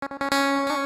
you